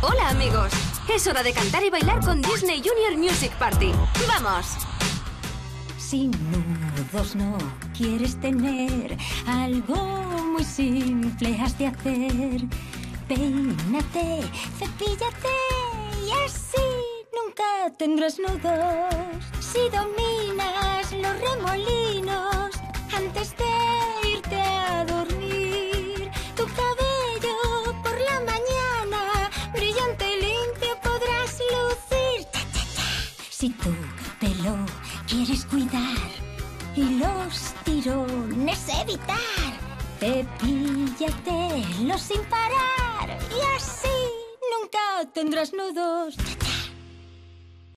Hola amigos, es hora de cantar y bailar con Disney Junior Music Party. ¡Vamos! Sin nudos no quieres tener algo muy simple has de hacer. Peínate, cepíllate y así nunca tendrás nudos. Si Si tu pelo quieres cuidar y los tirones evitar, cepíllatelo sin parar y así nunca tendrás nudos.